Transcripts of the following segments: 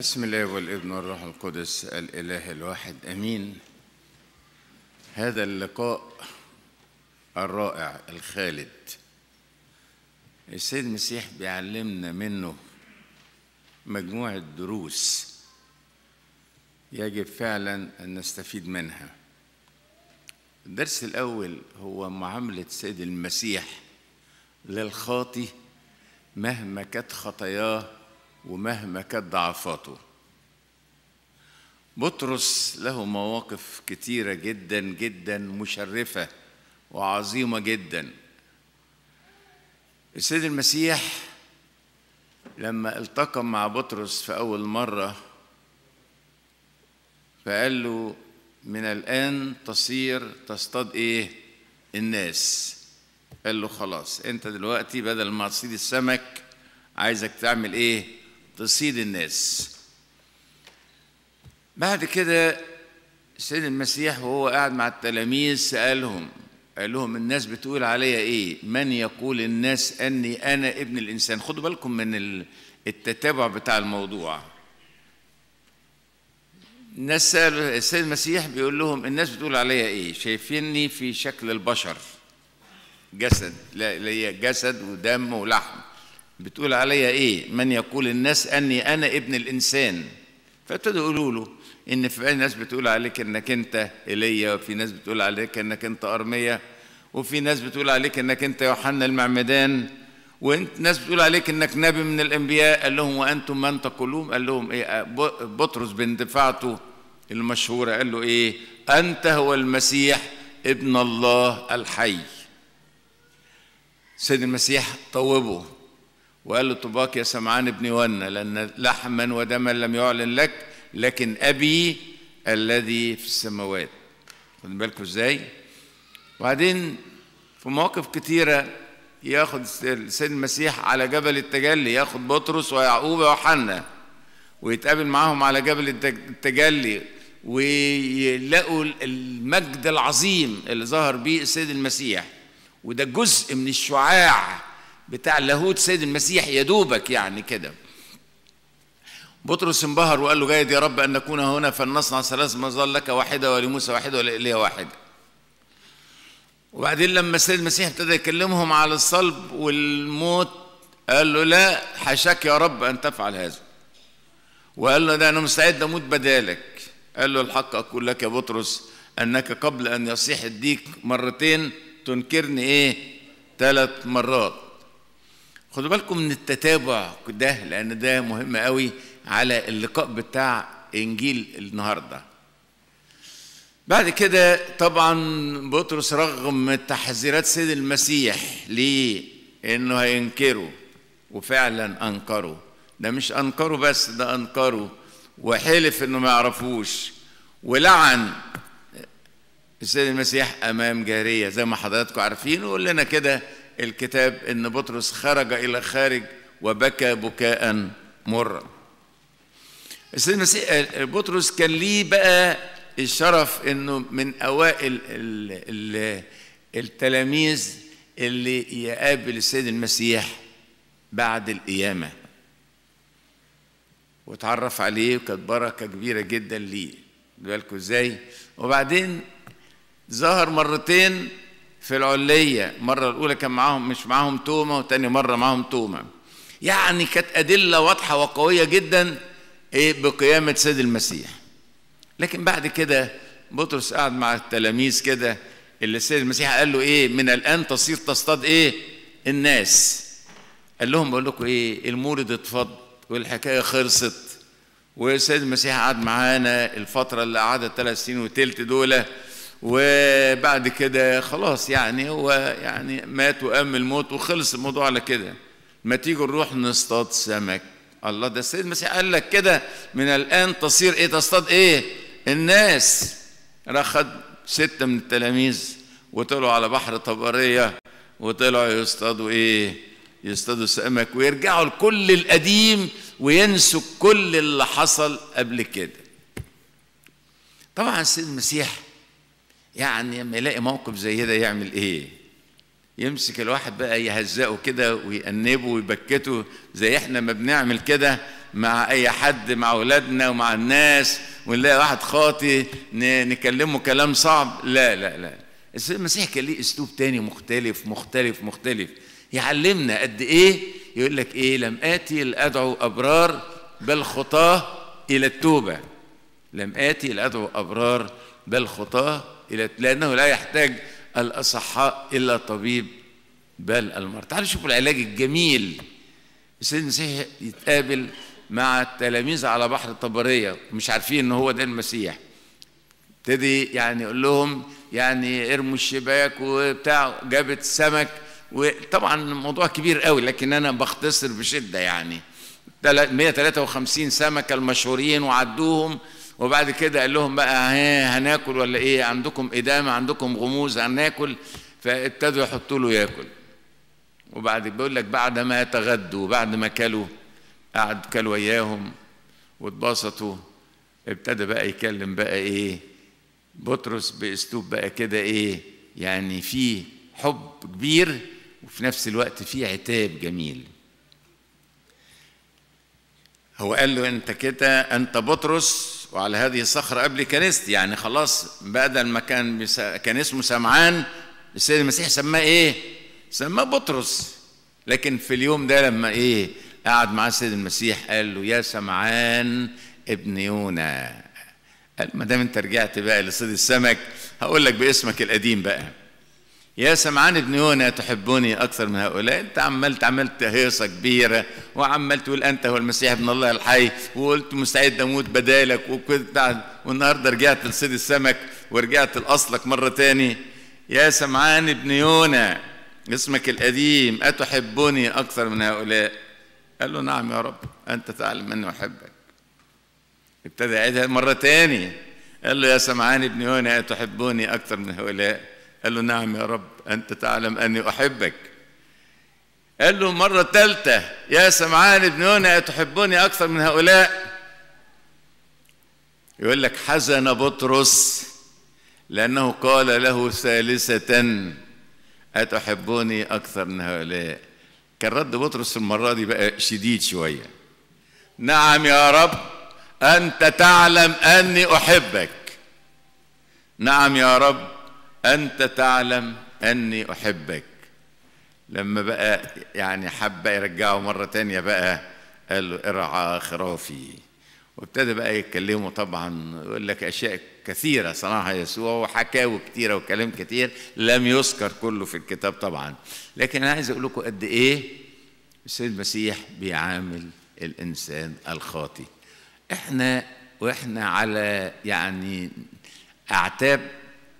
بسم الله والابن والروح القدس الإله الواحد آمين. هذا اللقاء الرائع الخالد. السيد المسيح بيعلمنا منه مجموعة دروس يجب فعلا أن نستفيد منها. الدرس الأول هو معاملة السيد المسيح للخاطي مهما كانت خطاياه ومهما كانت ضعفاته بطرس له مواقف كتيرة جدا جدا مشرفة وعظيمة جدا. السيد المسيح لما التقى مع بطرس في أول مرة فقال له من الآن تصير تصطاد إيه؟ الناس. قال له خلاص أنت دلوقتي بدل ما تصيد السمك عايزك تعمل إيه؟ تصيد الناس. بعد كده السيد المسيح وهو قاعد مع التلاميذ سألهم قال لهم الناس بتقول عليا إيه؟ من يقول الناس أني أنا ابن الإنسان؟ خدوا بالكم من التتابع بتاع الموضوع. الناس سألوا السيد المسيح بيقول لهم الناس بتقول عليا إيه؟ شايفيني في شكل البشر. جسد لا جسد ودم ولحم. بتقول عليا إيه؟ من يقول الناس أني أنا ابن الإنسان. فابتدوا يقولوا له إن في ناس بتقول عليك إنك أنت إيليا وفي ناس بتقول عليك إنك أنت أرميا وفي ناس بتقول عليك إنك أنت يوحنا المعمدان. وانت ناس بتقول عليك إنك نبي من الأنبياء قال لهم وأنتم من تقولون؟ قال لهم إيه؟ بطرس باندفاعته المشهورة قال له إيه؟ أنت هو المسيح ابن الله الحي. سيد المسيح طوبه. وقال له طباك يا سمعان ابن ونا لأن لحما ودما لم يعلن لك لكن أبي الذي في السماوات. خدوا بالكم إزاي؟ وبعدين في مواقف كتيرة ياخد السيد المسيح على جبل التجلي ياخد بطرس ويعقوب ويوحنا ويتقابل معاهم على جبل التجلي ويلاقوا المجد العظيم اللي ظهر بيه السيد المسيح. وده جزء من الشعاع بتاع لاهوت سيد المسيح يا دوبك يعني كده. بطرس انبهر وقال له جيد يا رب أن نكون هنا فلنصنع ثلاث مظال لك واحدة ولموسى واحدة ولإيليا واحدة وبعدين لما السيد المسيح ابتدى يكلمهم على الصلب والموت قال له لا حاشاك يا رب أن تفعل هذا. وقال له ده أنا مستعد أموت بدالك. قال له الحق أقول لك يا بطرس أنك قبل أن يصيح الديك مرتين تنكرني إيه؟ ثلاث مرات. خدوا بالكم من التتابع ده لأن ده مهم قوي على اللقاء بتاع إنجيل النهارده. بعد كده طبعا بطرس رغم تحذيرات سيد المسيح ليه إنه هينكره وفعلا انكره ده مش انكره بس ده انكره وحلف إنه ما يعرفوش. ولعن السيد المسيح أمام جارية زي ما حضراتكم عارفين. وقول لنا كده الكتاب إن بطرس خرج إلى خارج وبكى بكاء مرا. السيد المسيح بطرس كان ليه بقى الشرف إنه من أوائل ال ال التلاميذ اللي يقابل السيد المسيح بعد القيامة. وتعرف عليه وكانت بركة كبيرة جدا ليه. بالكم إزاي؟ وبعدين ظهر مرتين في العلية مرة الأولى كان معاهم مش معاهم تومة وتاني مرة معاهم تومة. يعني كانت أدلة واضحة وقوية جدا إيه بقيامة سيد المسيح. لكن بعد كده بطرس قعد مع التلاميذ كده اللي السيد المسيح قال له إيه من الآن تصير تصطاد إيه؟ الناس. قال لهم بقول لكم إيه المورد اتفض والحكاية خلصت. والسيد المسيح قعد معانا الفترة اللي قعدت ثلاث سنين وتلت دول وبعد كده خلاص يعني هو يعني مات وقام الموت وخلص الموضوع على كده. ما تيجي نروح نصطاد سمك. الله ده السيد المسيح قال لك كده من الآن تصير إيه؟ تصطاد إيه؟ الناس. راح خد ستة من التلاميذ وطلعوا على بحر طبرية وطلعوا يصطادوا إيه؟ يصطادوا سمك ويرجعوا لكل القديم وينسوا كل اللي حصل قبل كده. طبعا السيد المسيح يعني لما يلاقي موقف زي ده يعمل إيه؟ يمسك الواحد بقى يهزقه كده ويأنبه ويبكته زي إحنا ما بنعمل كده مع أي حد مع أولادنا ومع الناس ونلاقي واحد خاطي نكلمه كلام صعب. لا لا لا. المسيح كان ليه أسلوب تاني مختلف مختلف مختلف. يعلمنا قد إيه؟ يقول لك إيه؟ لم آتي لأدعو أبرار بل خطاه إلى التوبة. لم آتي لأدعو أبرار بل خطاه لأنه لا يحتاج الأصحاء إلا طبيب بل المرضى. تعالوا شوفوا العلاج الجميل. السيد المسيح يتقابل مع التلاميذ على بحر طبرية مش عارفين إن هو ده المسيح. ابتدي يعني يقول لهم يعني ارموا الشباك وبتاع جابت سمك. وطبعا الموضوع كبير قوي لكن أنا بختصر بشدة يعني. 153 سمكة المشهورين وعدوهم. وبعد كده قال لهم بقى هناكل ولا إيه؟ عندكم إدامة عندكم غموز هناكل. فابتدوا يحطوا له ياكل. وبعد بيقول لك بعد ما تغدوا وبعد ما كلوا قعد كل وياهم واتبسطوا. ابتدى بقى يكلم بقى إيه؟ بطرس بأسلوب بقى كده إيه؟ يعني فيه حب كبير وفي نفس الوقت فيه عتاب جميل. هو قال له أنت كده أنت بطرس وعلى هذه الصخرة قبل كنيستي يعني خلاص بدل ما كان. كان اسمه سمعان السيد المسيح سماه إيه؟ سماه بطرس لكن في اليوم ده لما إيه؟ قعد مع السيد المسيح قال له يا سمعان ابن يونا قال ما دام أنت رجعت بقى لصيد السمك هقول لك باسمك القديم بقى يا سمعان ابن يونا تحبني أكثر من هؤلاء؟ أنت عملت عملت هيصة كبيرة وعمال تقول أنت هو المسيح ابن الله الحي وقلت مستعد أموت بدالك وكنت والنهاردة رجعت لصيد السمك ورجعت لأصلك مرة تاني. يا سمعان ابن يونا اسمك القديم اتحبني أكثر من هؤلاء؟ قال له نعم يا رب أنت تعلم أني أحبك. ابتدى يعيدها مرة تاني. قال له يا سمعان ابن يونا اتحبني أكثر من هؤلاء؟ قال له نعم يا رب أنت تعلم أني أحبك. قال له مرة ثالثة يا سمعان ابن يونا تحبني أكثر من هؤلاء؟ يقول لك حزن بطرس لأنه قال له ثالثة أتحبني أكثر من هؤلاء. كان رد بطرس المرة دي بقى شديد شوية. نعم يا رب أنت تعلم أني أحبك. نعم يا رب أنت تعلم أني أحبك. لما بقى يعني حب يرجعه مرة تانية بقى قال له ارعى خرافي. وابتدى بقى يتكلموا طبعا يقول لك أشياء كثيرة صنعها يسوع وحكاوي كتيرة وكلام كتير لم يذكر كله في الكتاب طبعا. لكن أنا عايز أقول لكم قد إيه السيد المسيح بيعامل الإنسان الخاطي إحنا وإحنا على يعني أعتاب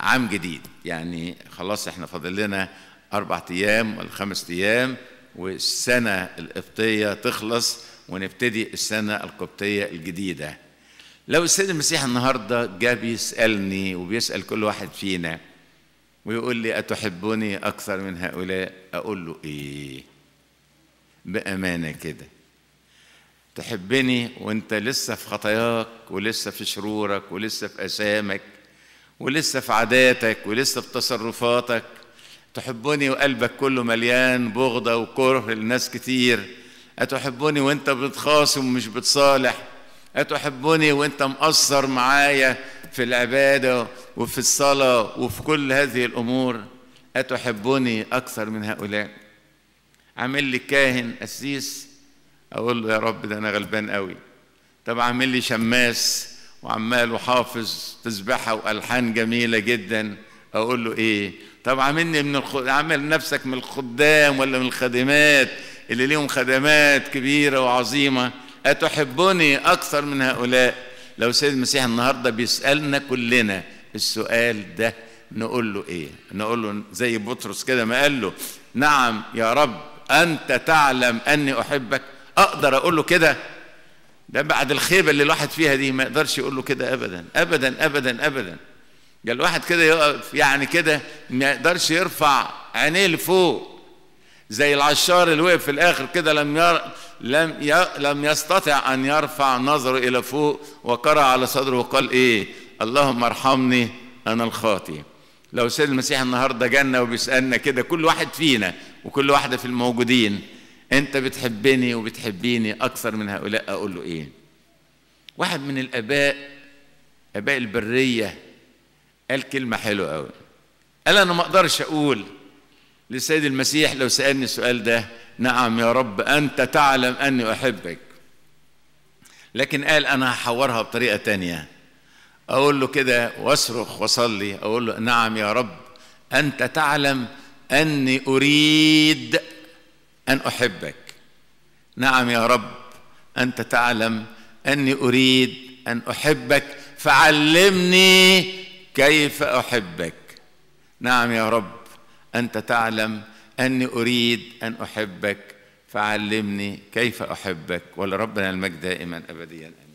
عام جديد. يعني خلاص إحنا فاضل لنا أربع أيام ولا خمس أيام والسنة القبطية تخلص ونبتدي السنة القبطية الجديدة. لو السيد المسيح النهاردة جاء بيسألني وبيسأل كل واحد فينا ويقول لي أتحبني أكثر من هؤلاء أقول له إيه؟ بأمانة كده. تحبني وأنت لسه في خطاياك ولسه في شرورك ولسه في أسامك ولسه في عاداتك ولسه في تصرفاتك. تحبني وقلبك كله مليان بغضة وكره لناس كتير. أتحبني وأنت بتخاصم ومش بتصالح. أتحبني وأنت مقصر معايا في العبادة وفي الصلاة وفي كل هذه الأمور. أتحبني أكثر من هؤلاء. عامل لي كاهن قسيس أقول له يا رب ده أنا غلبان قوي. طب عامل لي شماس. وعمال وحافظ تسبحة وألحان جميلة جدا. أقول له إيه؟ طب عاملني من الخ... عامل نفسك من الخدام ولا من الخادمات اللي ليهم خدمات كبيرة وعظيمة. أتحبني أكثر من هؤلاء؟ لو سيد المسيح النهاردة بيسألنا كلنا السؤال ده نقول له إيه؟ نقول له زي بطرس كده ما قال له نعم يا رب أنت تعلم أني أحبك. أقدر أقول له كده؟ ده بعد الخيبة اللي الواحد فيها دي ما يقدرش يقول له كده أبدا أبدا أبدا أبدا. ده الواحد كده يقف يعني كده ما يقدرش يرفع عينيه لفوق. زي العشار اللي وقف في الآخر كده لم ير لم ي... لم يستطع أن يرفع نظره إلى فوق وقرأ على صدره وقال إيه؟ اللهم ارحمني أنا الخاطي لو سيد المسيح النهارده جانا وبيسألنا كده كل واحد فينا وكل واحدة في الموجودين انت بتحبني وبتحبيني أكثر من هؤلاء أقول له إيه؟ واحد من الاباء اباء البرية قال كلمة حلوة قوي قال أنا ما أقدرش أقول للسيد المسيح لو سألني السؤال ده نعم يا رب أنت تعلم أني أحبك. لكن قال أنا هحورها بطريقة تانية. أقول له كده واصرخ واصلي أقول له نعم يا رب أنت تعلم أني أريد أن أحبك. نعم يا رب أنت تعلم أني أريد أن أحبك فعلمني كيف أحبك. نعم يا رب أنت تعلم أني أريد أن أحبك فعلمني كيف أحبك. ولربنا المجد دائما ابديا. امين